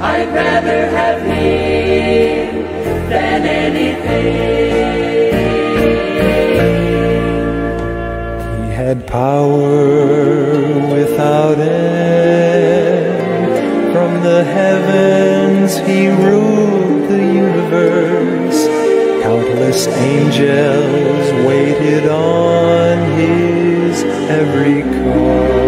I'd rather have Him than anything. He had power without end. From the heavens he ruled the universe. Countless angels waited on his every call.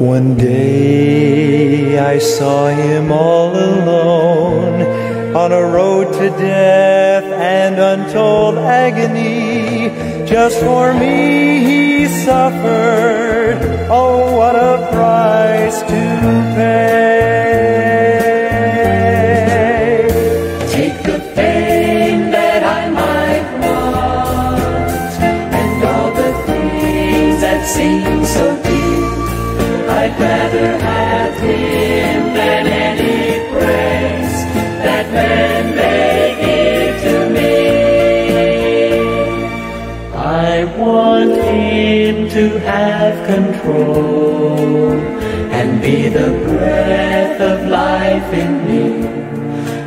One day I saw him all alone on a road to death and untold agony. Just for me he suffered. Oh, what a price to pay. Control and be the breath of life in me.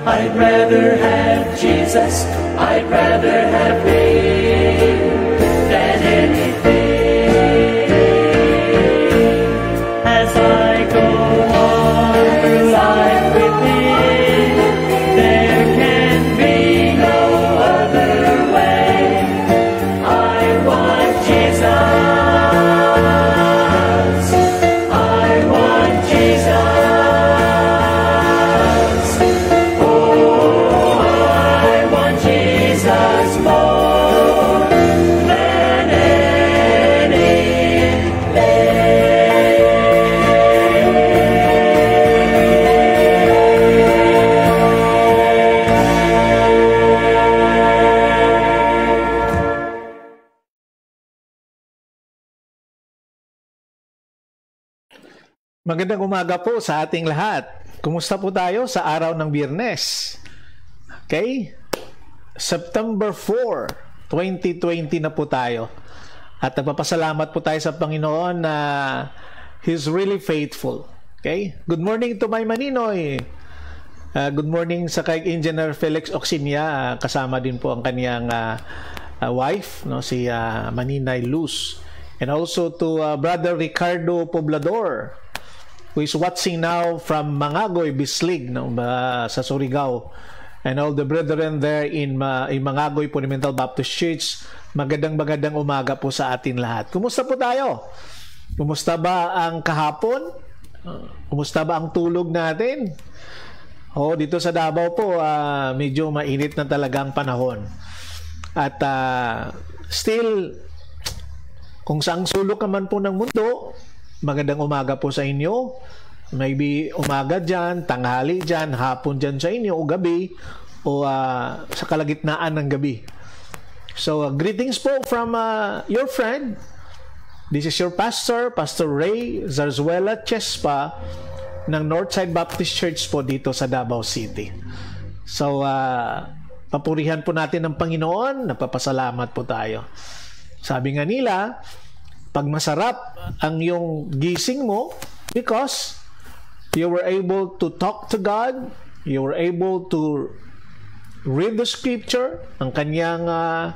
I'd rather have Jesus, I'd rather have Him Magandang umaga po sa ating lahat. Kumusta po tayo sa araw ng Biyernes? Okay? September 4, 2020 na po tayo. At nagpapasalamat po tayo sa Panginoon na He's really faithful. Okay? Good morning to my Maninoy. Uh, good morning sa kay Engineer Felix Oxinia. kasama din po ang kaniyang uh, uh, wife, no, si uh, Maninay Luz. And also to uh, Brother Ricardo Poblador, who is watching now from Mangagoy, Bislig, no, uh, sa Surigao. And all the brethren there in, uh, in Mangagoy Fundamental Baptist Church, magandang magandang umaga po sa atin lahat. Kumusta po tayo? Kumusta ba ang kahapon? Kumusta ba ang tulog natin? Oh, dito sa Davao po, uh, medyo mainit na talagang panahon. At uh, still, kung saang sulok naman po ng mundo, magandang umaga po sa inyo. Maybe umaga dyan, tanghali dyan, hapon dyan sa inyo, o gabi, o uh, sa kalagitnaan ng gabi. So, uh, greetings po from uh, your friend. This is your pastor, Pastor Ray Zarzuela Chespa, ng Northside Baptist Church po dito sa Davao City. So, uh, papurihan po natin ng Panginoon, napapasalamat po tayo. Sabi nga nila, pag masarap ang yung gising mo because you were able to talk to God, you were able to read the scripture, ang kanyang uh,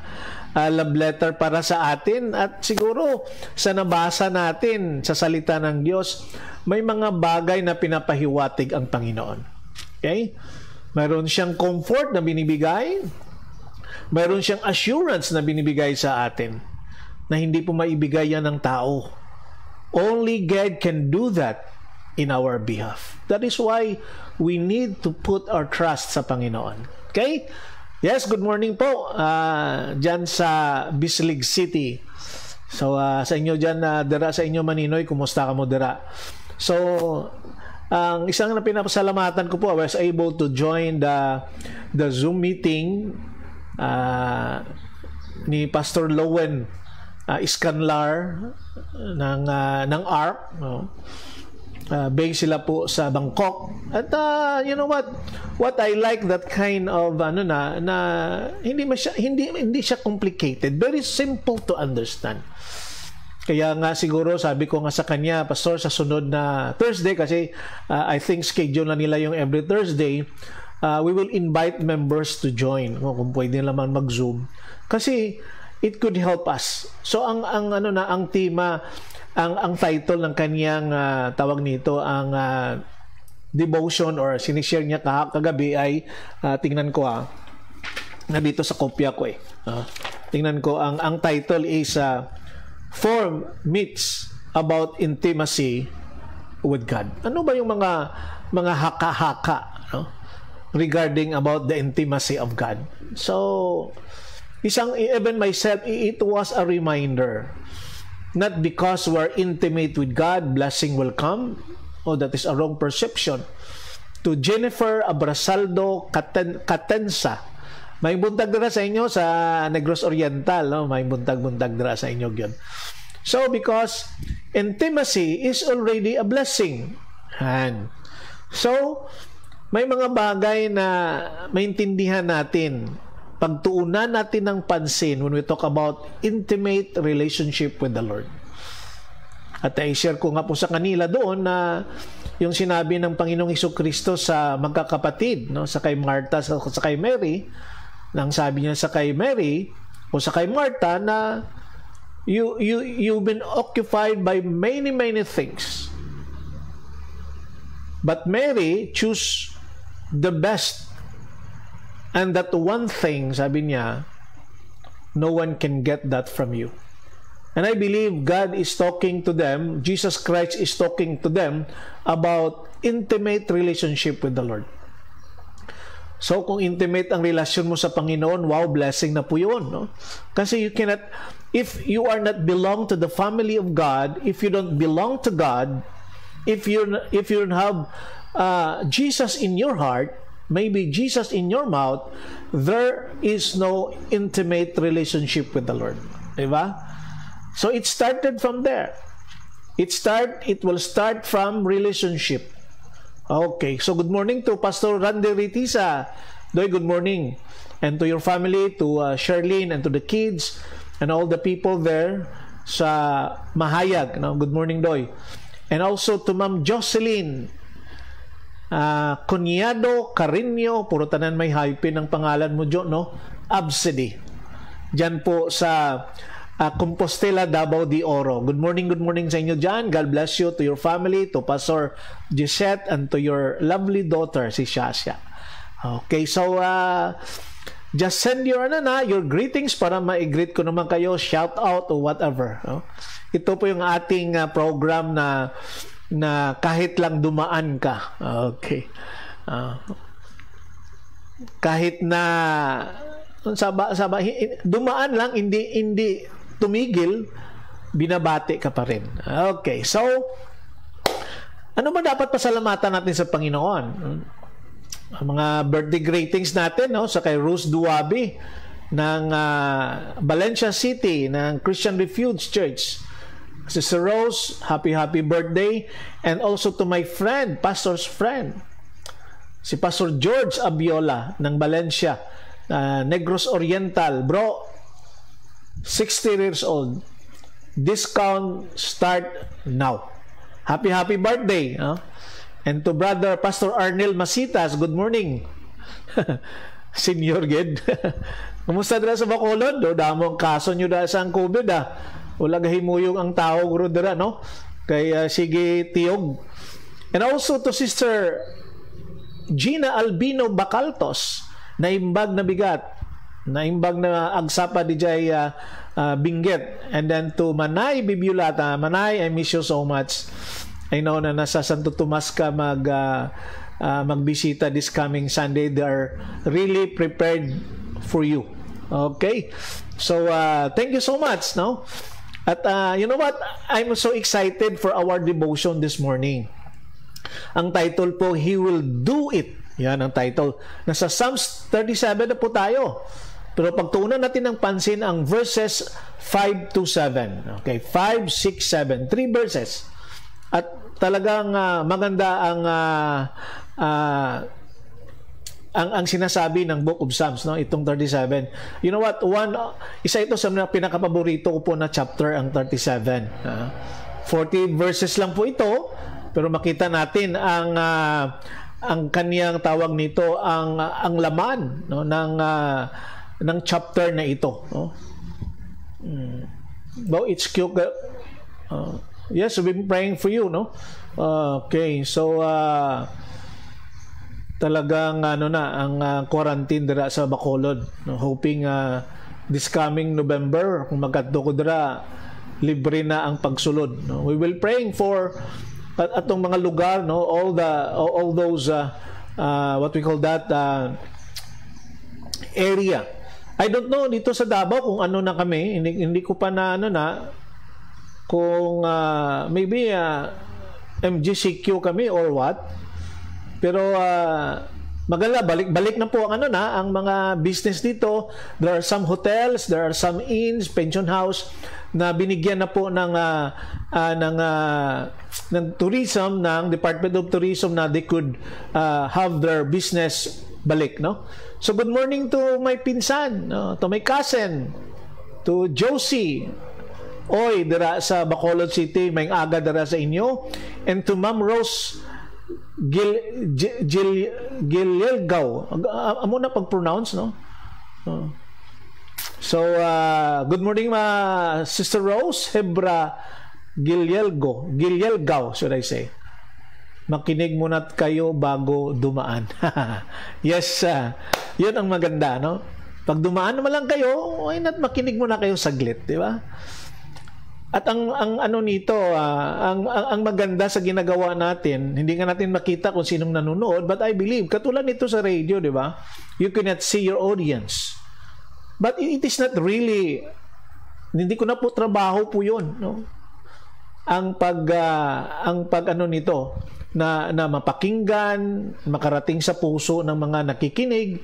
uh, love letter para sa atin at siguro sa nabasa natin sa salita ng Diyos, may mga bagay na pinapahiwatig ang Panginoon. Okay? Mayroon siyang comfort na binibigay, mayroon siyang assurance na binibigay sa atin na hindi po maibigay yan ng tao. Only God can do that in our behalf. That is why we need to put our trust sa Panginoon. Okay? Yes, good morning po uh, dyan sa Bislig City. So, uh, sa inyo dyan, uh, dira sa inyo Maninoy, kumusta ka mo dira? So, ang isang na pinapasalamatan ko po, I was able to join the the Zoom meeting uh, ni Pastor Lowen uh, Iskanlar ng uh, ng ARP no? Uh, base sila po sa Bangkok. At uh, you know what? What I like that kind of ano na na hindi masya, hindi hindi siya complicated. Very simple to understand. Kaya nga siguro sabi ko nga sa kanya pastor sa sunod na Thursday kasi uh, I think schedule na nila yung every Thursday uh, we will invite members to join. Kung pwede naman mag-zoom. Kasi it could help us. So ang ang ano na ang tema ang ang title ng kaniyang uh, tawag nito ang uh, devotion or sinishare niya kagabi ay uh, tingnan ko ah na dito sa kopya ko eh. Uh, tingnan ko ang ang title is uh, four myths about intimacy with God. Ano ba yung mga mga haka-haka no? Regarding about the intimacy of God. So, isang even myself, it was a reminder. Not because we're intimate with God, blessing will come. Oh, that is a wrong perception. To Jennifer Abrasaldo Caten Catensa. May buntag dira sa inyo sa Negros Oriental, no? May buntag-buntag dira sa inyo gyud. So because intimacy is already a blessing. And so may mga bagay na maintindihan natin pagtuunan natin ng pansin when we talk about intimate relationship with the Lord. At i-share ko nga po sa kanila doon na yung sinabi ng Panginoong Iso Kristo sa magkakapatid, no, sa kay Martha, sa, sa kay Mary, nang sabi niya sa kay Mary o sa kay Martha na you you you've been occupied by many many things. But Mary choose the best. And that one thing, sabi niya, no one can get that from you. And I believe God is talking to them, Jesus Christ is talking to them about intimate relationship with the Lord. So kung intimate ang relasyon mo sa Panginoon, wow, blessing na po yun. No? Kasi you cannot, if you are not belong to the family of God, if you don't belong to God, if you if you don't have uh, Jesus in your heart, maybe Jesus in your mouth, there is no intimate relationship with the Lord. Diba? So it started from there. It start it will start from relationship. Okay, so good morning to Pastor Randy Ritisa. Doy, good morning. And to your family, to uh, Charlene and to the kids and all the people there sa Mahayag. No? Good morning, Doy. And also to Ma'am Jocelyn uh, Cunyado Carino, puro tanan may hype ng pangalan mo, Jo, no? Absidy. Diyan po sa uh, Compostela, Davao de Oro. Good morning, good morning sa inyo dyan. God bless you to your family, to Pastor Gisette, and to your lovely daughter, si Shasha. Okay, so uh, just send your ano na, your greetings para ma-greet ko naman kayo, shout out or whatever. No? Ito po yung ating uh, program na na kahit lang dumaan ka. Okay. Uh, kahit na saba, saba, dumaan lang, hindi, hindi tumigil, binabati ka pa rin. Okay. So, ano ba dapat pasalamatan natin sa Panginoon? Ang mga birthday greetings natin, no? sa kay Rose Duwabi ng uh, Valencia City, ng Christian Refuge Church. Sister Rose, happy happy birthday. And also to my friend, pastor's friend, si Pastor George Abiola ng Valencia, uh, Negros Oriental. Bro, 60 years old. Discount start now. Happy happy birthday. Huh? And to brother Pastor Arnel Masitas, good morning. Senior gid. Kumusta dira sa Bacolod? Do ang kaso nyo dahil sa COVID ah. Wala gahimuyong ang tao dira no. Kay ah, sige tiyog. And also to Sister Gina Albino Bacaltos naimbag na bigat naimbag na agsapa di jay uh, uh, Binggit. And then to Manay Bibiulata. Manay I miss you so much. I know na nasa Santo Tomas ka mag uh, uh, magbisita this coming Sunday. They are really prepared for you. Okay? So uh, thank you so much no at uh, you know what I'm so excited for our devotion this morning ang title po, He Will Do It. Yan ang title. Nasa Psalms 37 na po tayo. Pero pagtuunan natin ng pansin ang verses 5 to 7. Okay, 5, 6, 7. Three verses. At talagang uh, maganda ang uh, uh, ang ang sinasabi ng Book of Psalms no itong 37 you know what one isa ito sa mga pinakapaborito ko po na chapter ang 37 uh, 40 verses lang po ito pero makita natin ang uh, ang kaniyang tawag nito ang uh, ang laman no ng uh, ng chapter na ito no. Mm. Well, it's cute. Uh, yes, we've been praying for you, no? Uh, okay, so uh, talagang ano na ang uh, quarantine dira sa Bacolod, no? hoping uh, this coming November kung magkadto ko dira libre na ang pagsulod, no? We will praying for at atong mga lugar no all the all, all those uh, uh, what we call that uh, area I don't know dito sa Davao kung ano na kami hindi, hindi ko pa na ano na kung uh, maybe uh, MGCQ kami or what pero uh, maganda balik-balik na po ang ano na ang mga business dito there are some hotels there are some inns pension house na binigyan na po ng uh, uh, ng uh, ng tourism ng Department of Tourism na they could uh, have their business balik no so good morning to my pinsan no? to my cousin to Josie Oy, dira sa Bacolod City, may aga dira sa inyo. And to Ma'am Rose Gil Gil Gilelgaw. Amo na pag-pronounce, no? So, uh, good morning, uh, Sister Rose Hebra Gilyelgo. Gilyelgaw, should I say. Makinig muna kayo bago dumaan. yes, uh, yun ang maganda, no? Pag dumaan naman lang kayo, why not makinig muna kayo saglit, di ba? At ang ang ano nito, uh, ang, ang ang maganda sa ginagawa natin, hindi nga natin makita kung sinong nanonood, but I believe katulad nito sa radio, di ba? You cannot see your audience. But it is not really, hindi ko na po trabaho po yun. No? Ang pag, uh, ang pag ano nito, na, na mapakinggan, makarating sa puso ng mga nakikinig.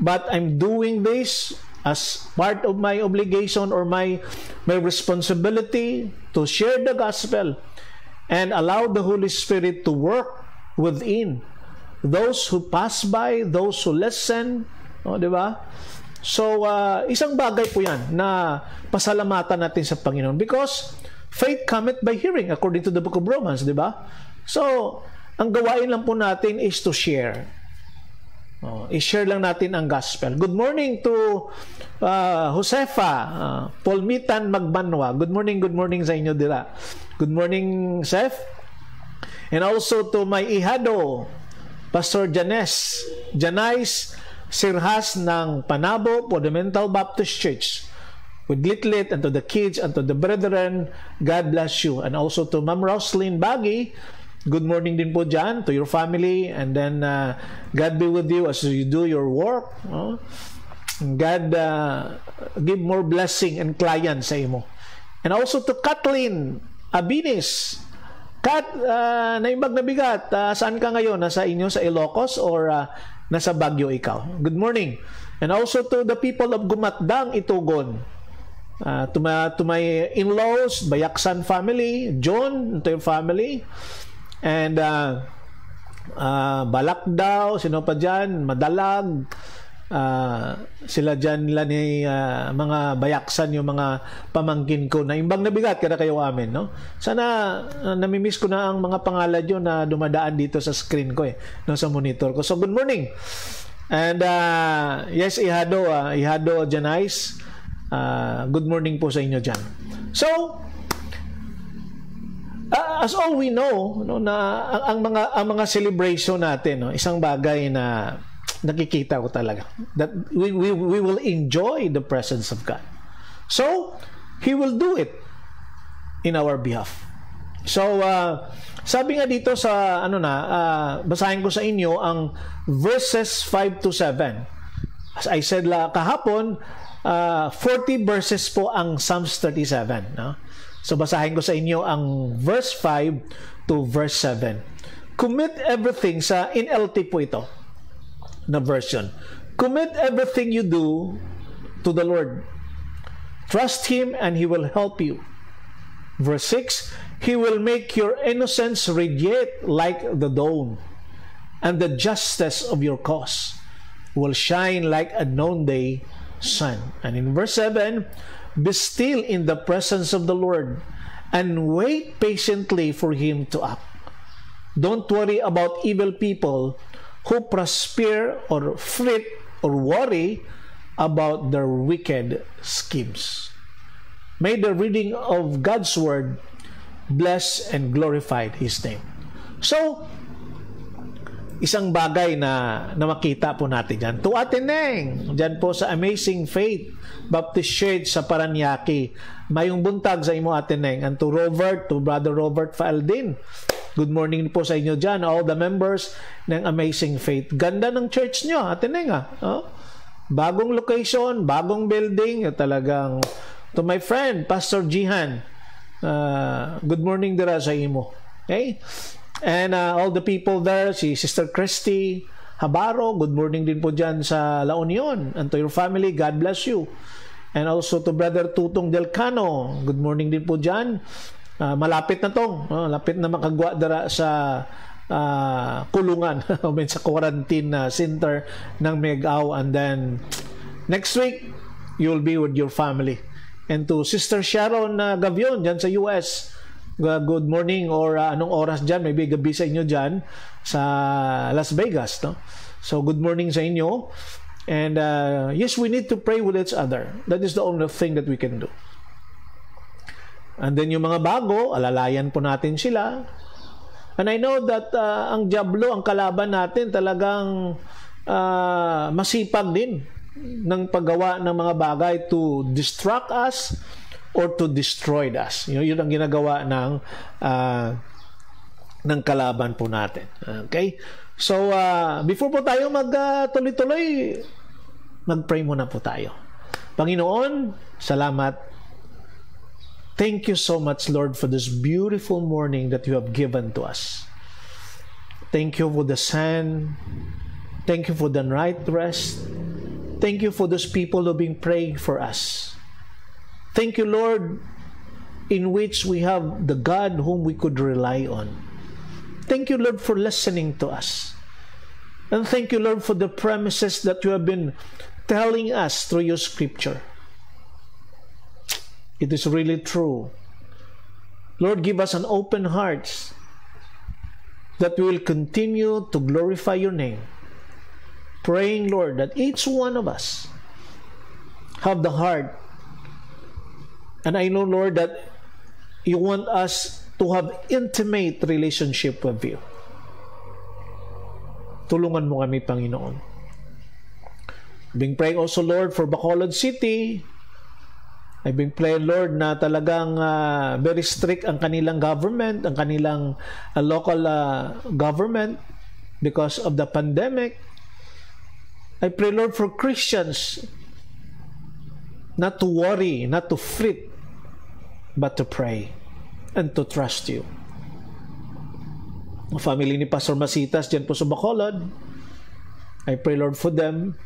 But I'm doing this as part of my obligation or my my responsibility to share the gospel and allow the Holy Spirit to work within those who pass by, those who listen, oh, di ba? So, uh, isang bagay po yan na pasalamatan natin sa Panginoon because faith cometh by hearing according to the book of Romans, di ba? So, ang gawain lang po natin is to share. Oh, i-share lang natin ang gospel. Good morning to uh, Josefa, uh, Polmitan Magbanwa. Good morning, good morning sa inyo dila. Good morning, Seth. And also to my ihado, Pastor Janes, Janais Sirhas ng Panabo Fundamental Baptist Church with Litlit and to the kids and to the brethren, God bless you. And also to Ma'am Roslyn Baggy, good morning din po dyan to your family and then uh, God be with you as you do your work. No? God uh, give more blessing and client sa imo. And also to Kathleen Abinis, Kat, uh, naimbag na bigat. Uh, saan ka ngayon? Nasa inyo sa Ilocos or uh, nasa Baguio ikaw. Good morning. And also to the people of Gumatdang, Itugon. Uh, to my, to my in-laws, Bayaksan family, John, to your family. And uh, uh, Balakdaw, sino pa dyan? Madalag. Uh, sila dyan nila ni uh, mga bayaksan yung mga pamangkin ko na imbang na bigat kada kayo amin no sana uh, namimiss ko na ang mga pangalan nyo na dumadaan dito sa screen ko eh no, sa monitor ko so good morning And uh, yes, Ihado, uh, Ihado Janais, uh, good morning po sa inyo dyan. So, uh, as all we know, no, na ang, ang mga ang mga celebration natin, no, isang bagay na nakikita ko talaga that we, we, we will enjoy the presence of God. So, He will do it in our behalf. So, uh, sabi nga dito sa, ano na, uh, basahin ko sa inyo ang verses 5 to 7. As I said la kahapon, uh, 40 verses po ang Psalms 37. No? So, basahin ko sa inyo ang verse 5 to verse 7. Commit everything sa NLT po ito na version. Commit everything you do to the Lord. Trust Him and He will help you. Verse 6, He will make your innocence radiate like the dawn, and the justice of your cause will shine like a noonday sun. And in verse 7, Be still in the presence of the Lord and wait patiently for Him to act. Don't worry about evil people who prosper or fret or worry about their wicked schemes. May the reading of God's Word bless and glorify His name. So, isang bagay na, na makita po natin dyan. To Ateneng, dyan po sa Amazing Faith Baptist Church sa Paranaque. Mayong buntag sa imo Ateneng. And to Robert, to Brother Robert Faaldin. Good morning po sa inyo dyan, all the members ng Amazing Faith. Ganda ng church nyo, Ateneng ah. Oh? Bagong location, bagong building, talagang to my friend, Pastor Jihan. Uh, good morning dira sa imo. Okay? And uh, all the people there, si Sister Christy Habaro, good morning din po dyan sa La Union. And to your family, God bless you. And also to Brother Tutong Delcano, good morning din po dyan. Uh, malapit na tong, uh, lapit na makagwa dara sa uh, kulungan, mean, sa quarantine uh, center ng Megaw. And then, next week, you'll be with your family. And to Sister Sharon uh, Gavion dyan sa US, good morning or uh, anong oras dyan, maybe gabi sa inyo dyan sa Las Vegas. No? So good morning sa inyo. And uh, yes, we need to pray with each other. That is the only thing that we can do. And then yung mga bago, alalayan po natin sila. And I know that uh, ang Diablo, ang kalaban natin, talagang uh, masipag din ng paggawa ng mga bagay to distract us or to destroy us. Yun, yun ang ginagawa ng uh, ng kalaban po natin. Okay? So, uh, before po tayo magtuloy-tuloy, uh, mag-pray muna po tayo. Panginoon, salamat. Thank you so much, Lord, for this beautiful morning that you have given to us. Thank you for the sun. Thank you for the night rest. Thank you for those people who have been praying for us. Thank you, Lord, in which we have the God whom we could rely on. Thank you, Lord, for listening to us. And thank you, Lord, for the premises that you have been telling us through your scripture. It is really true. Lord, give us an open heart that we will continue to glorify your name. Praying, Lord, that each one of us have the heart And I know, Lord, that you want us to have intimate relationship with you. Tulungan mo kami, Panginoon. I've praying also, Lord, for Bacolod City. I've been praying, Lord, na talagang uh, very strict ang kanilang government, ang kanilang uh, local uh, government because of the pandemic. I pray, Lord, for Christians not to worry, not to fret, but to pray and to trust you. Ang family ni Pastor Masitas dyan po sa Bacolod, I pray Lord for them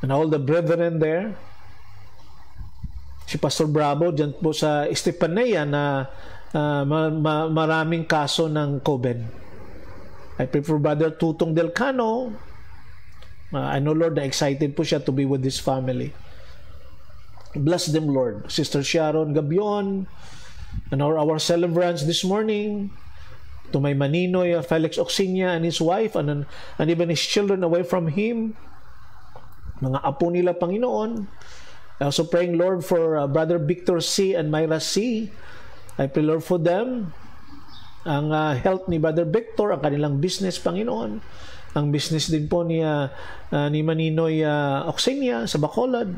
and all the brethren there. Si Pastor Bravo dyan po sa Estepanea na uh, ma- ma- maraming kaso ng COVID. I pray for Brother Tutong Delcano. Uh, I know Lord na excited po siya to be with his family. Bless them, Lord. Sister Sharon Gabion, and our, our celebrants this morning. To my Maninoy, uh, Felix Oxinia and his wife and, and even his children away from him. Mga apo nila, Panginoon. I also praying, Lord, for uh, Brother Victor C. and Myra C. I pray, Lord, for them. Ang uh, health ni Brother Victor, ang kanilang business, Panginoon. Ang business din po ni, uh, uh, ni Maninoy uh, Oxinia sa Bacolod.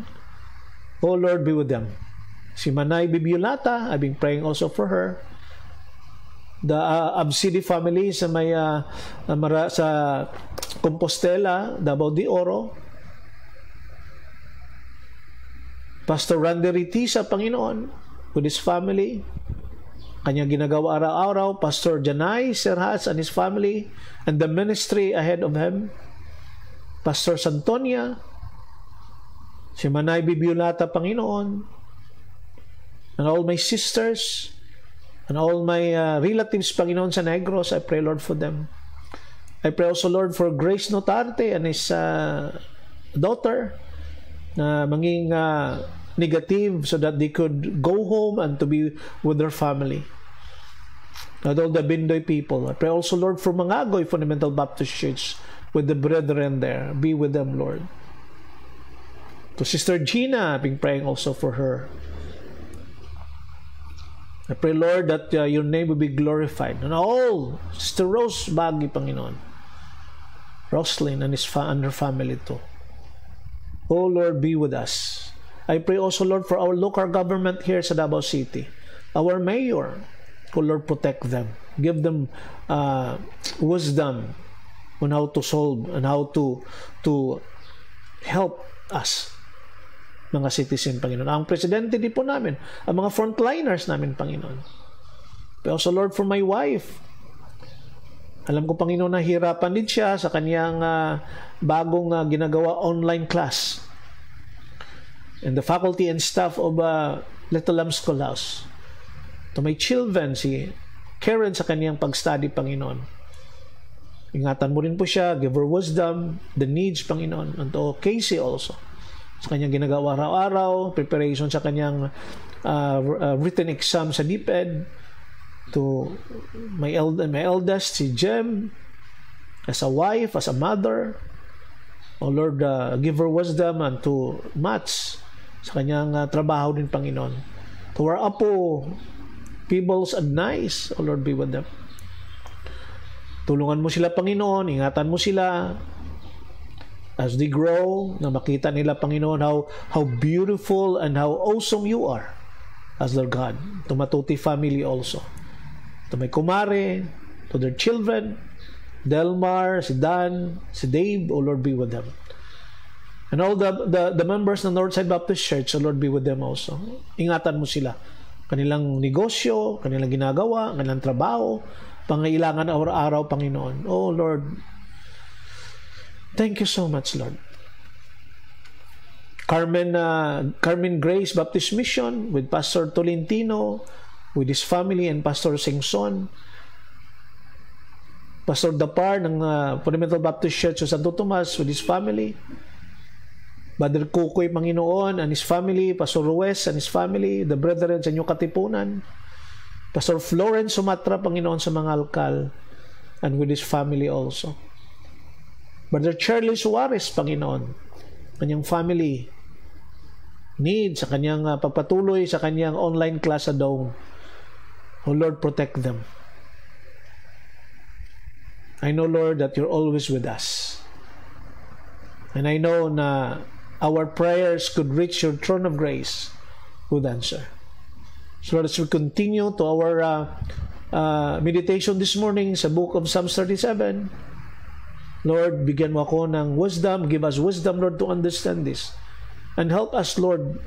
Oh Lord, be with them. Si Manay Bibiolata, I've been praying also for her. The uh, Absidi family sa may uh, mara, sa Compostela, Davao de Oro. Pastor Randy Ritisa, Panginoon, with his family. Kanya ginagawa araw-araw, Pastor Janay Serhas and his family, and the ministry ahead of him. Pastor Santonia, si Manay Bibiolata, Panginoon, and all my sisters, and all my uh, relatives, Panginoon, sa Negros, I pray, Lord, for them. I pray also, Lord, for Grace Notarte and his uh, daughter na manging uh, negative so that they could go home and to be with their family. And all the Bindoy people. I pray also, Lord, for Mangagoy Fundamental Baptist Church with the brethren there. Be with them, Lord. To Sister Gina, I've been praying also for her. I pray, Lord, that uh, your name will be glorified. And all, Sister Rose Bagi, Panginoon. Roslyn and, his fa- and her family too. Oh, Lord, be with us. I pray also, Lord, for our local government here sa Davao City. Our mayor, oh, Lord, protect them. Give them uh, wisdom on how to solve and how to to help us mga citizen, Panginoon. Ang presidente din po namin, ang mga frontliners namin, Panginoon. Pero also, Lord, for my wife, alam ko, Panginoon, nahirapan din siya sa kanyang uh, bagong uh, ginagawa online class. And the faculty and staff of uh, Little Lamb Schoolhouse. To my children, si Karen sa kanyang pag-study, Panginoon. Ingatan mo rin po siya, give her wisdom, the needs, Panginoon. And to Casey also sa kanyang ginagawa araw-araw, preparation sa kanyang uh, uh, written exam sa DepEd, to my, eld my eldest, si Jem, as a wife, as a mother. O Lord, uh, give her wisdom and to Mats sa kanyang uh, trabaho din, Panginoon. To our apo, Peebles and Nice, O Lord, be with them. Tulungan mo sila, Panginoon. Ingatan mo sila as they grow, na makita nila, Panginoon, how, how beautiful and how awesome you are as their God. To Matuti family also. To may kumare, to their children, Delmar, si Dan, si Dave, O Lord, be with them. And all the, the, the members ng Northside Baptist Church, O Lord, be with them also. Ingatan mo sila. Kanilang negosyo, kanilang ginagawa, kanilang trabaho, pangailangan araw-araw, Panginoon. Oh Lord, Thank you so much, Lord. Carmen uh, Carmen Grace Baptist Mission with Pastor Tolentino, with his family and Pastor Singson. Pastor Dapar ng uh, Fundamental Baptist Church of Santo Tomas with his family. Brother Kukoy Panginoon and his family, Pastor Ruiz and his family, the brethren sa inyong katipunan. Pastor Florence Sumatra, Panginoon sa mga alkal, and with his family also. Brother Charlie Suarez, Panginoon, kanyang family, need sa kanyang uh, pagpatuloy sa kanyang online class sa Dome. Oh Lord, protect them. I know, Lord, that you're always with us. And I know na our prayers could reach your throne of grace with answer. So Lord, as we continue to our uh, uh, meditation this morning sa book of Psalms 37, Lord, bigyan mo ako ng wisdom. Give us wisdom, Lord, to understand this. And help us, Lord,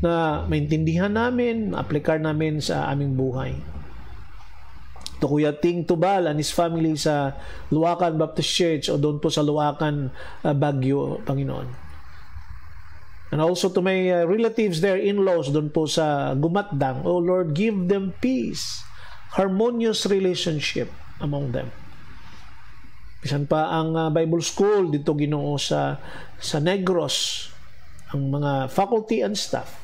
na maintindihan namin, aplikar namin sa aming buhay. To Kuya Ting Tubal and his family sa Luakan Baptist Church o doon po sa Luakan uh, Baguio, Panginoon. And also to my uh, relatives there, in-laws, doon po sa Gumatdang. Oh Lord, give them peace, harmonious relationship among them. Bisan pa ang uh, Bible School dito Ginoo sa sa Negros ang mga faculty and staff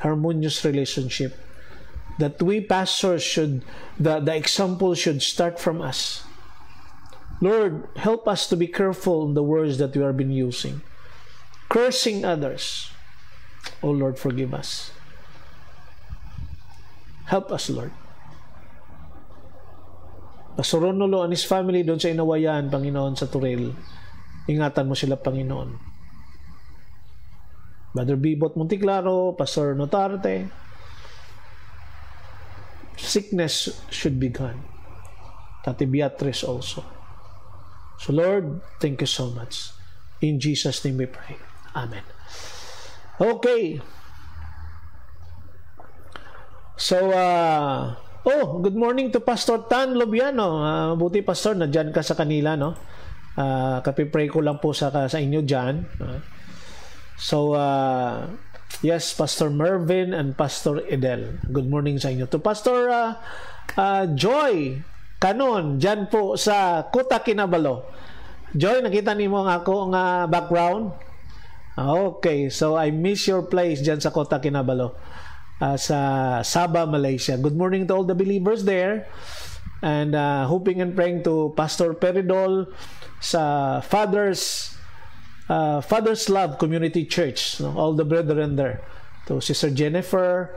harmonious relationship that we pastors should, the, the example should start from us. Lord, help us to be careful in the words that we have been using. Cursing others. Oh Lord, forgive us. Help us, Lord. Pastor Ronolo and his family doon sa Inawayan, Panginoon, sa Turel. Ingatan mo sila, Panginoon. Brother Bibot Monticlaro, Pastor Notarte. Sickness should be gone. Tati Beatrice also. So Lord, thank you so much. In Jesus' name we pray. Amen. Okay. So, uh, oh, good morning to Pastor Tan Lobiano. Uh, buti, Pastor, nandyan ka sa kanila, no? Uh, kapipray ko lang po sa, sa inyo dyan. Uh, so, uh, yes, Pastor Mervin and Pastor Edel. Good morning sa inyo. To Pastor uh, uh, Joy Kanon, dyan po sa Kuta Kinabalo. Joy, nakita ni mo nga ako nga background? Okay, so I miss your place dyan sa Kota Kinabalo uh, sa Sabah, Malaysia. Good morning to all the believers there. And uh, hoping and praying to Pastor Peridol sa Father's uh, Father's Love Community Church. No? All the brethren there. To Sister Jennifer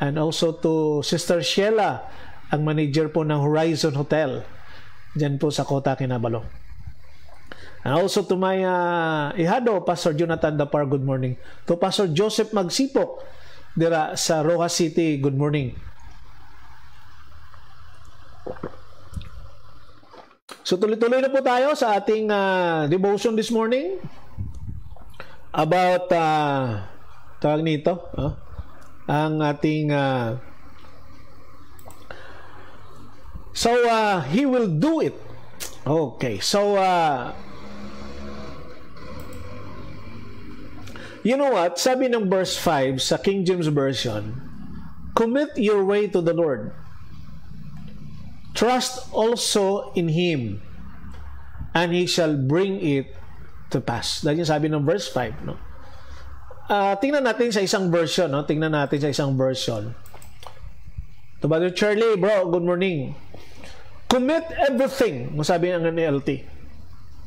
and also to Sister Sheila, ang manager po ng Horizon Hotel. Diyan po sa Kota, Kinabalo. And also to my uh, ihado, Pastor Jonathan Dapar, good morning. To Pastor Joseph Magsipok, dira sa Rojas City. Good morning. So tuloy-tuloy na po tayo sa ating uh, devotion this morning about uh, tawag nito, uh, ang ating uh, So uh, he will do it. Okay. So uh, You know what? Sabi ng verse 5 sa King James Version, Commit your way to the Lord. Trust also in Him, and He shall bring it to pass. Dahil yung sabi ng verse 5, no? Uh, tingnan natin sa isang version, no? Tingnan natin sa isang version. To Brother Charlie, bro, good morning. Commit everything, masabi ng NLT.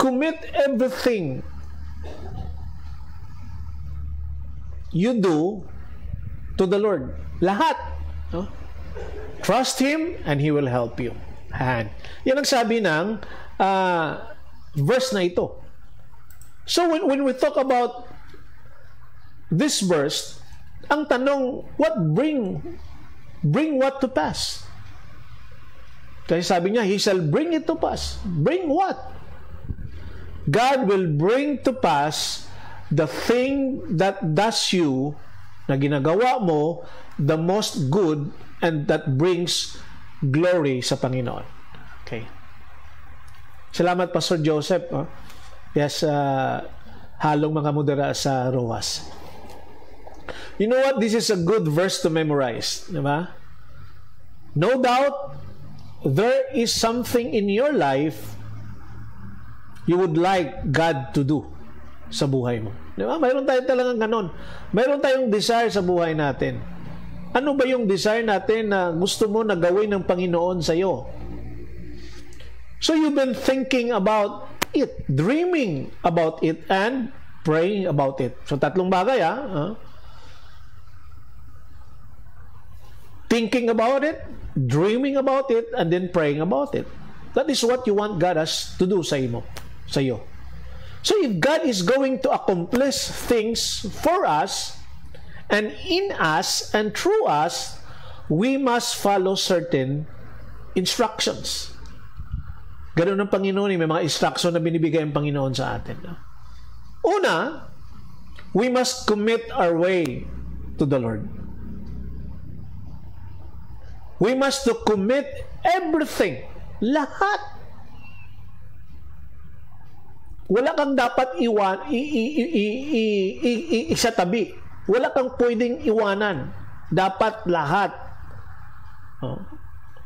Commit everything you do to the Lord. Lahat. No? Trust Him and He will help you. Han. Yan ang sabi ng uh, verse na ito. So when, when we talk about this verse, ang tanong, what bring bring what to pass? Kasi sabi niya, He shall bring it to pass. Bring what? God will bring to pass the thing that does you na ginagawa mo the most good and that brings glory sa Panginoon. Okay. Salamat Pastor Joseph. Oh. Yes, uh, halong mga mudara sa ROAS. You know what? This is a good verse to memorize. Di ba? No doubt, there is something in your life you would like God to do sa buhay mo. Di ba? Mayroon tayo talagang ganon. Mayroon tayong desire sa buhay natin. Ano ba yung desire natin na gusto mo na gawin ng Panginoon sa iyo? So you've been thinking about it, dreaming about it, and praying about it. So tatlong bagay ah. Huh? Thinking about it, dreaming about it, and then praying about it. That is what you want God us to do sa imo, sa iyo. So if God is going to accomplish things for us and in us and through us, we must follow certain instructions. Ganun ang Panginoon, may mga instruction na binibigay ang Panginoon sa atin. Una, we must commit our way to the Lord. We must to commit everything, lahat wala kang dapat iwan i, i, i, i, i, i, i, isa tabi. Wala kang pwedeng iwanan. Dapat lahat. Oh.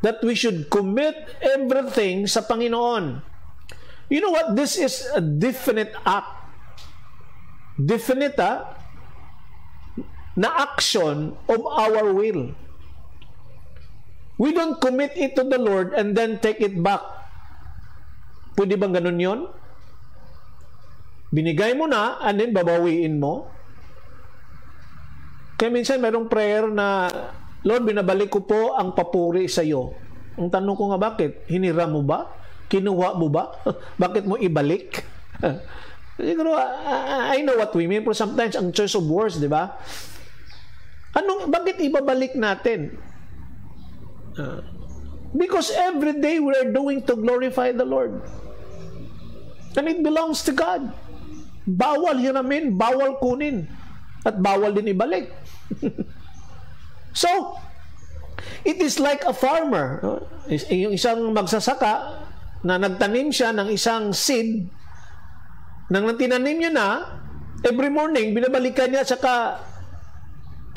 That we should commit everything sa Panginoon. You know what? This is a definite act. Definite ah, na action of our will. We don't commit it to the Lord and then take it back. Pwede bang ganun yon? Binigay mo na and then babawiin mo. Kaya minsan mayroong prayer na, Lord, binabalik ko po ang papuri sa iyo. Ang tanong ko nga bakit? Hinira mo ba? Kinuha mo ba? bakit mo ibalik? Siguro, I, know what we mean, pero sometimes ang choice of words, di ba? Anong, bakit ibabalik natin? Uh, because every day we are doing to glorify the Lord. And it belongs to God. Bawal hiramin, bawal kunin, at bawal din ibalik. so, it is like a farmer. Yung isang magsasaka na nagtanim siya ng isang seed, nang tinanim niya na, every morning, binabalikan niya, saka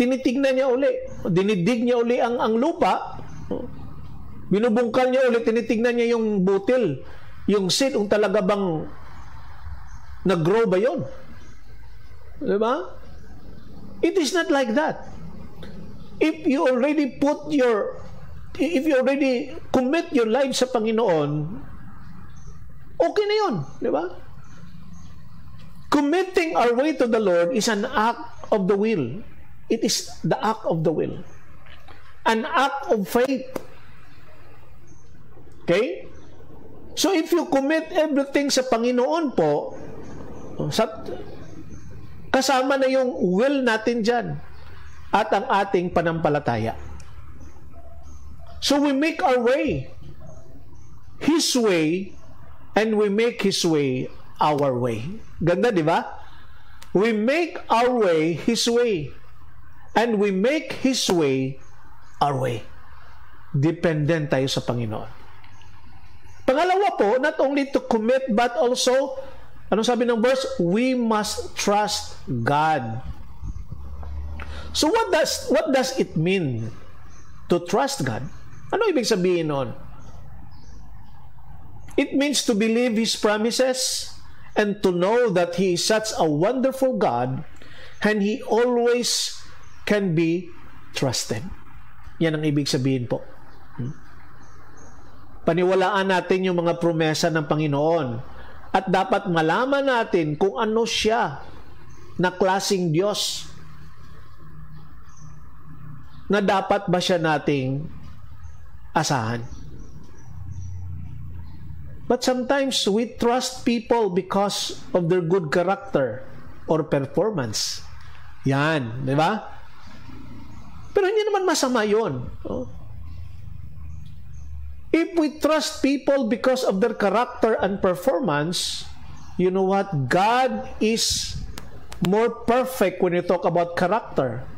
tinitignan niya uli, dinidig niya uli ang, ang lupa, binubungkal niya uli, tinitignan niya yung butil, yung seed, kung talaga bang nag-grow ba yun? Diba? It is not like that. If you already put your, if you already commit your life sa Panginoon, okay na yun. Di ba? Committing our way to the Lord is an act of the will. It is the act of the will. An act of faith. Okay? So if you commit everything sa Panginoon po, kasama na yung will natin dyan at ang ating panampalataya. So we make our way His way and we make His way our way. Ganda, di ba? We make our way His way and we make His way our way. Dependent tayo sa Panginoon. Pangalawa po, not only to commit but also, anong sabi ng verse? We must trust God. So what does what does it mean to trust God? Ano ibig sabihin noon? It means to believe His promises and to know that He is such a wonderful God and He always can be trusted. Yan ang ibig sabihin po. Hmm? Paniwalaan natin yung mga promesa ng Panginoon. At dapat malaman natin kung ano siya na klasing Diyos. Na dapat ba siya nating asahan. But sometimes we trust people because of their good character or performance. Yan, di ba? Pero hindi naman masama yun. Oh. If we trust people because of their character and performance, you know what? God is more perfect when you talk about character.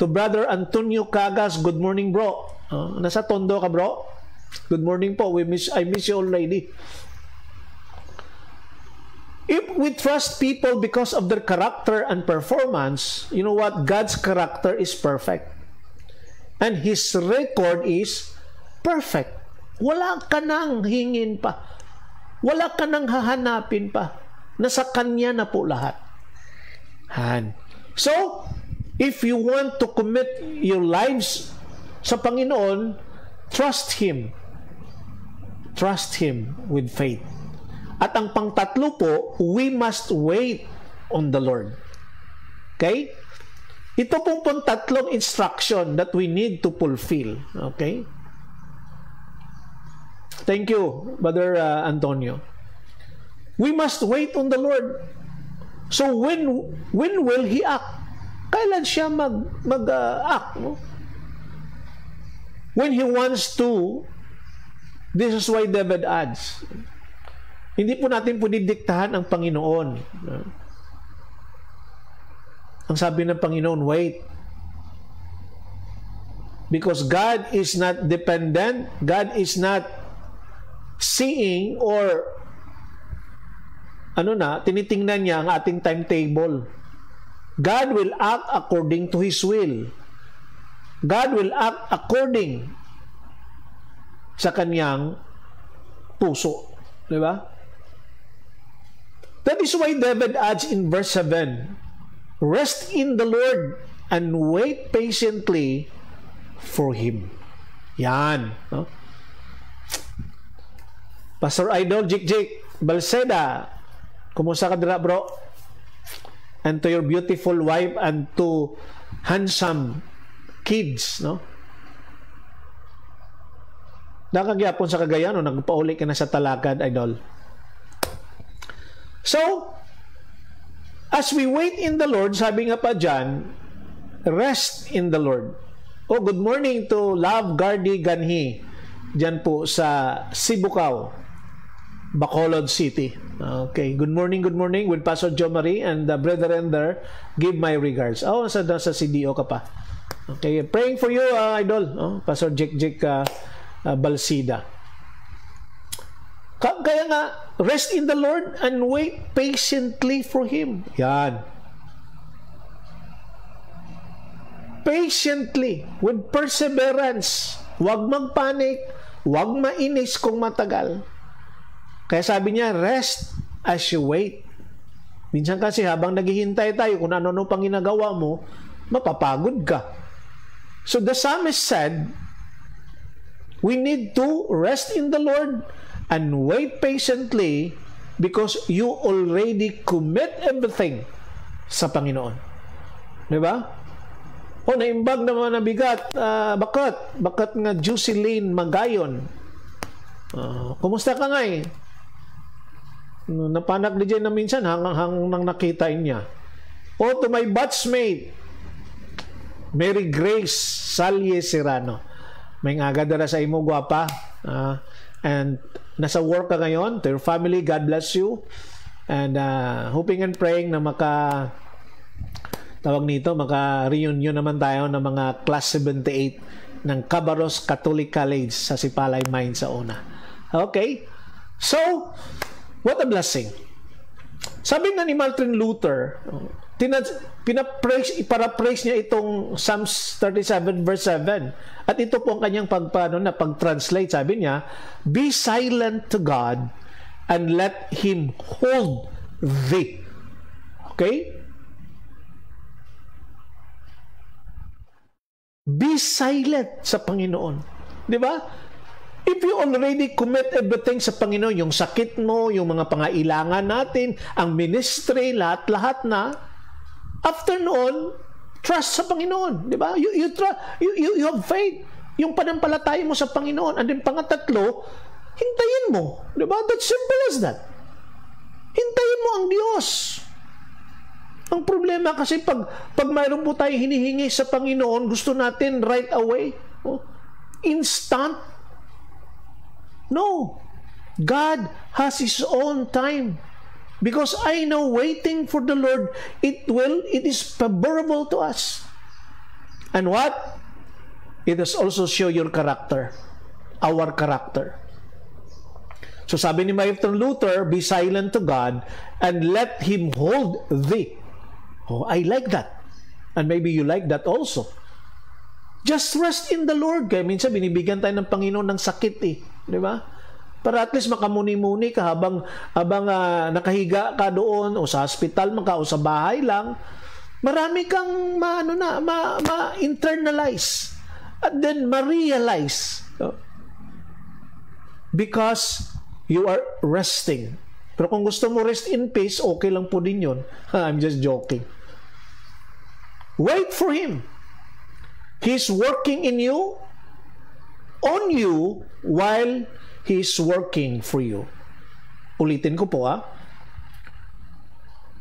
To Brother Antonio Cagas, good morning bro. Uh, nasa tondo ka bro? Good morning po. We miss, I miss you already. If we trust people because of their character and performance, you know what? God's character is perfect. And His record is perfect. Wala ka nang hingin pa. Wala ka nang hahanapin pa. Nasa Kanya na po lahat. Han. So, if you want to commit your lives sa Panginoon, trust Him. Trust Him with faith. At ang pangtatlo po, we must wait on the Lord. Okay? Ito pong pong tatlong instruction that we need to fulfill. Okay? Thank you, Brother uh, Antonio. We must wait on the Lord. So when when will he act? Kailan siya mag mag uh? When he wants to This is why David adds, hindi po natin po didiktahan ang Panginoon. Ang sabi ng Panginoon, wait. Because God is not dependent, God is not seeing or ano na, tinitingnan niya ang ating timetable. God will act according to His will. God will act according sa kanyang puso. Di ba? That is why David adds in verse 7, Rest in the Lord and wait patiently for Him. Yan. No? Pastor Idol, Jik Jik, Balseda, kumusta ka dira bro? And to your beautiful wife and to handsome kids, no? Nakagyapon sa Cagayan, no? nagpauli ka na sa Talakad, Idol. So, as we wait in the Lord, sabi nga pa dyan, rest in the Lord. Oh, good morning to Love Gardi Ganhi. Diyan po sa Sibukaw, Bacolod City. Okay, good morning, good morning with Pastor Joe Marie and the brethren there. Give my regards. Oh, sa, sa CDO ka pa. Okay, praying for you, uh, idol. Oh, Pastor Jake Jake uh, uh, Balsida. Ka- Kaya nga, rest in the Lord and wait patiently for Him. Yan. Patiently, with perseverance. Huwag magpanik, huwag mainis kung matagal. Kaya sabi niya, rest as you wait. Minsan kasi habang naghihintay tayo kung ano-ano pang ginagawa mo, mapapagod ka. So the psalmist said, we need to rest in the Lord and wait patiently because you already commit everything sa Panginoon. Di ba? O, naimbag naman na bigat. Ah, bakit? Bakit nga Jocelyn Magayon? Ah, kumusta ka nga eh? Dyan na minsan hanggang hang, nang nakita niya. O, to my batchmate, Mary Grace Salye Serrano. May nga dara sa imo gwapa. Ah, and nasa work ka ngayon, to your family, God bless you. And uh, hoping and praying na maka tawag nito, maka-reunion naman tayo ng mga class 78 ng Cabaros Catholic College sa Sipalay Mine sa una. Okay? So, what a blessing. Sabi nga ni Martin Luther, tinad, pinapraise, iparapraise niya itong Psalms 37 verse 7. At ito po ang kanyang pagpano na pag-translate. Sabi niya, Be silent to God and let Him hold thee. Okay? Be silent sa Panginoon. Di ba? If you already commit everything sa Panginoon, yung sakit mo, yung mga pangailangan natin, ang ministry, lahat-lahat na, after noon, trust sa Panginoon. Di ba? You, you, try, you, you, you have faith. Yung panampalataya mo sa Panginoon. And then pangatatlo, hintayin mo. Di ba? That's simple as that. Hintayin mo ang Diyos. Ang problema kasi pag, pag mayroon po tayo hinihingi sa Panginoon, gusto natin right away. Oh, instant. No. God has His own time. Because I know waiting for the Lord, it will, it is favorable to us. And what? It does also show your character. Our character. So sabi ni Martin Luther, be silent to God and let Him hold thee. Oh, I like that. And maybe you like that also. Just rest in the Lord. Kaya minsan binibigyan tayo ng Panginoon ng sakit eh. Di ba? Para at least makamuni-muni ka habang, habang uh, nakahiga ka doon o sa hospital man ka o sa bahay lang. Marami kang ma, ano na, ma, ma-internalize. At then ma-realize. Because you are resting. Pero kung gusto mo rest in peace, okay lang po din yun. I'm just joking. Wait for Him. He's working in you, on you, while He's working for you. Ulitin ko po ah.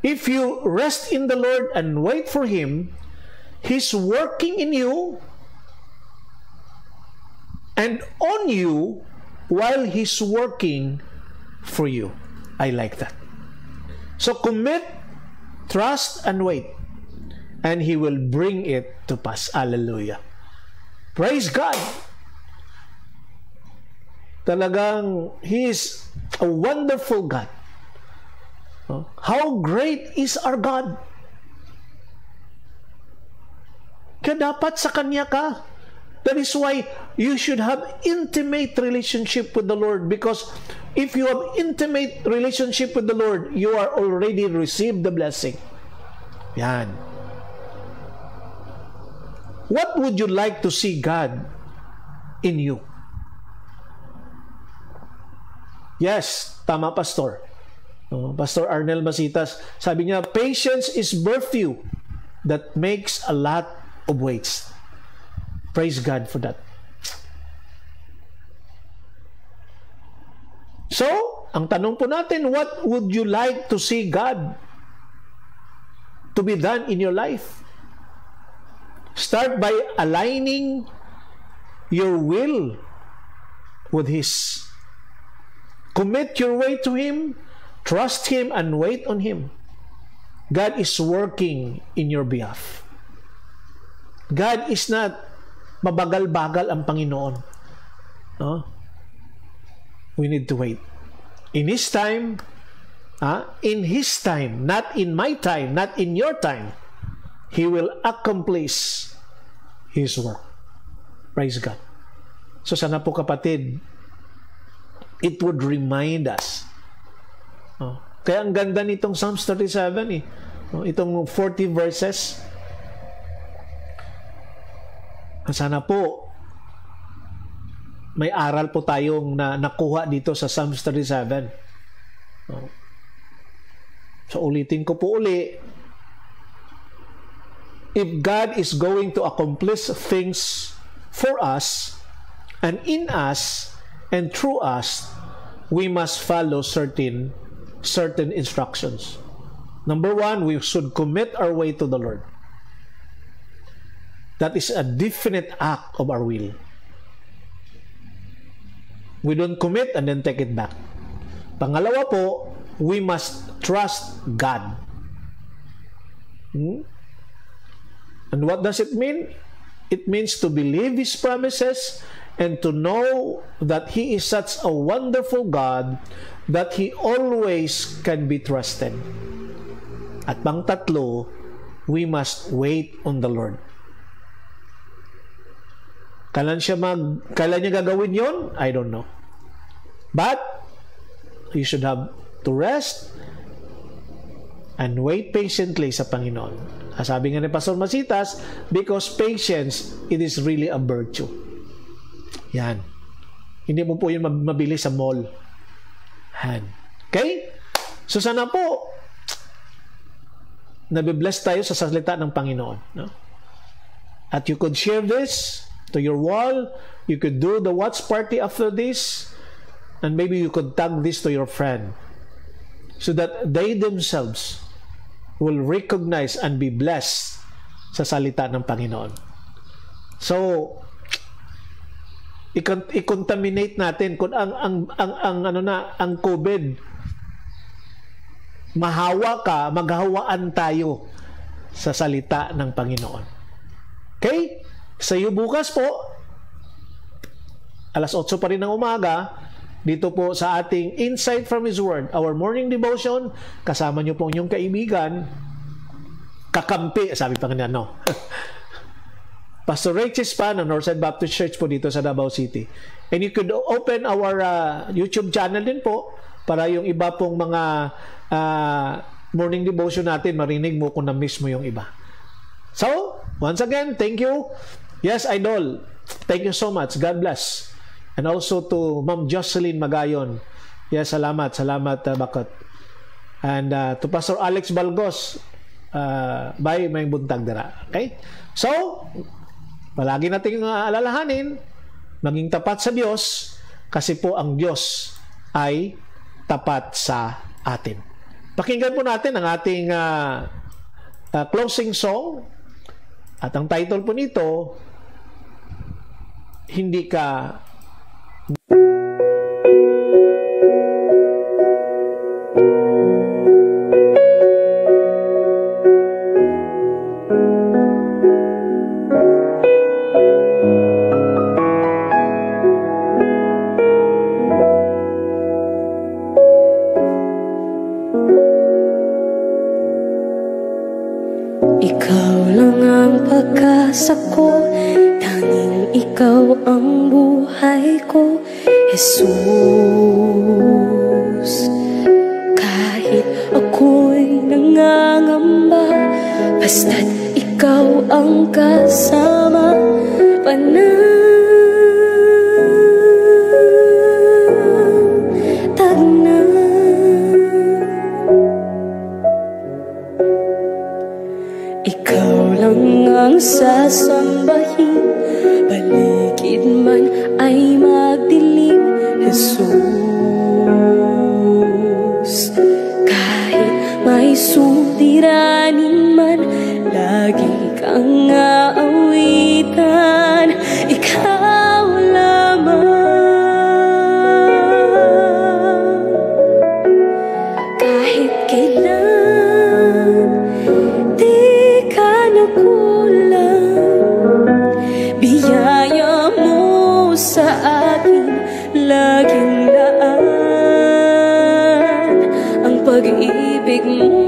If you rest in the Lord and wait for Him, He's working in you and on you while He's working for you. I like that. So commit, trust, and wait. And He will bring it to pass. Hallelujah. Praise God. Talagang He is a wonderful God. How great is our God? Kaya dapat sa Kanya ka. That is why you should have intimate relationship with the Lord because if you have intimate relationship with the Lord, you are already received the blessing. Yan. What would you like to see God in you. Yes, tama pastor. Oh, pastor Arnel Masitas, sabi niya, patience is virtue that makes a lot of waste. Praise God for that. So, ang tanong po natin, what would you like to see God to be done in your life? Start by aligning your will with His. Commit your way to Him, trust Him, and wait on Him. God is working in your behalf. God is not mabagal-bagal ang Panginoon. No? We need to wait. In His time, ah, in His time, not in my time, not in your time, He will accomplish His work. Praise God. So sana po kapatid, it would remind us. Oh, kaya ang ganda nitong Psalms 37 eh. Oh, itong 40 verses. Sana po may aral po tayong na nakuha dito sa Psalms 37. Oh. So ulitin ko po uli. If God is going to accomplish things for us and in us and through us, we must follow certain certain instructions. Number one, we should commit our way to the Lord. That is a definite act of our will. We don't commit and then take it back. Pangalawa po, we must trust God. Hmm? And what does it mean? It means to believe His promises and to know that He is such a wonderful God that He always can be trusted. At pang tatlo, we must wait on the Lord. Kailan siya mag, kailan niya gagawin yon? I don't know. But, you should have to rest and wait patiently sa Panginoon. Sabi nga ni Pastor Masitas, because patience, it is really a virtue. Yan. Hindi mo po yun mabili sa mall. Yan. Okay? So sana po, nabibless tayo sa salita ng Panginoon. No? At you could share this to your wall. You could do the watch party after this. And maybe you could tag this to your friend. So that they themselves will recognize and be blessed sa salita ng Panginoon. So, i-contaminate natin kung ang ang ang, ang ano na ang COVID mahawa ka, maghawaan tayo sa salita ng Panginoon. Okay? Sa iyo bukas po, alas 8 pa rin ng umaga, dito po sa ating Insight from His Word, our morning devotion, kasama niyo po inyong kaibigan, kakampi, sabi pa kanina, no? Pastor Ray Chispa ng Northside Baptist Church po dito sa Davao City. And you could open our uh, YouTube channel din po para yung iba pong mga uh, morning devotion natin, marinig mo kung na-miss mo yung iba. So, once again, thank you. Yes, Idol. Thank you so much. God bless. And also to Ma'am Jocelyn Magayon. Yes, salamat. Salamat, uh, Bakot. And uh, to Pastor Alex Balgos. Uh, bye, may buntag dira. Okay? So, palagi nating uh, alalahanin, maging tapat sa Diyos kasi po ang Diyos ay tapat sa atin. Pakinggan po natin ang ating uh, uh, closing song at ang title po nito hindi ka sa akin Laging daan. Ang pag-ibig mo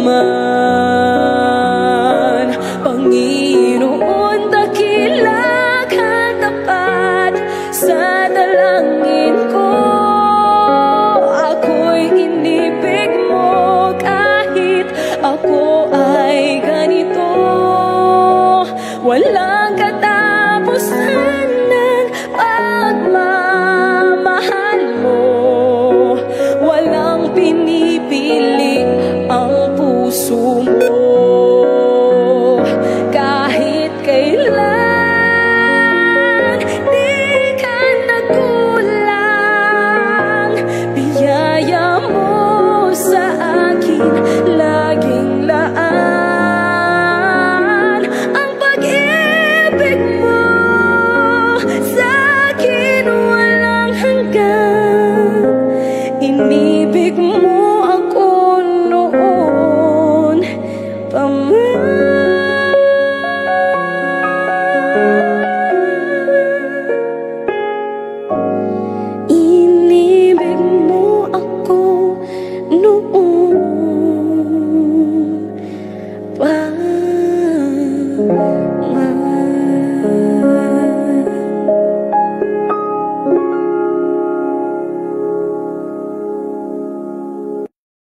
mão.